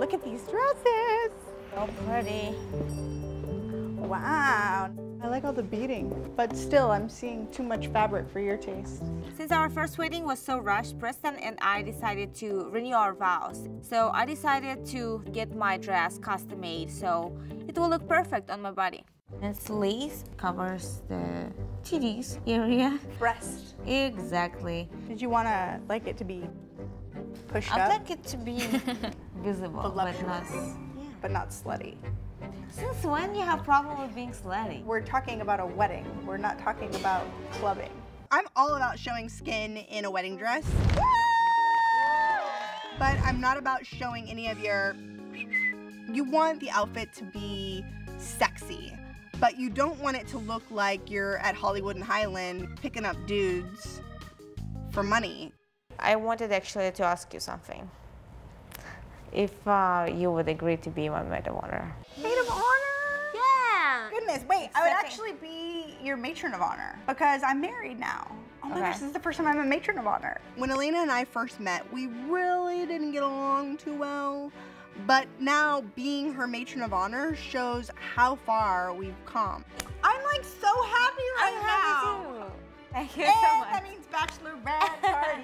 Look at these dresses. So pretty. Wow. I like all the beading, but still I'm seeing too much fabric for your taste. Since our first wedding was so rushed, Preston and I decided to renew our vows. So I decided to get my dress custom made so it will look perfect on my body. And lace covers the titties area. Breast. Exactly. Did you want to like it to be pushed I'd up, like it to be visible, but not. Voluptuous. but not slutty? Since when you have problem with being slutty? We're talking about a wedding. We're not talking about clubbing. I'm all about showing skin in a wedding dress. But I'm not about showing any of your. You want the outfit to be sexy, but you don't want it to look like you're at Hollywood and Highland picking up dudes for money. I wanted actually to ask you something. If uh, you would agree to be my maid of honor. Maid of honor? Yeah. Goodness, wait, I would Second. actually be your matron of honor because I'm married now. Oh my Okay. gosh, this is the first time I'm a matron of honor. When Elena and I first met, we really didn't get along too well. But now being her matron of honor shows how far we've come. I'm like so happy right I'm now. happy too. Thank you And so much. that means bachelor bachelorette party.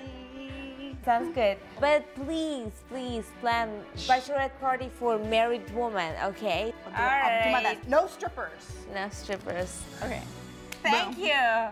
Sounds good. But please, please plan bachelorette party for married woman, okay? I'll do, I'll do my best. No strippers. No strippers. Okay. Thank Boom. you.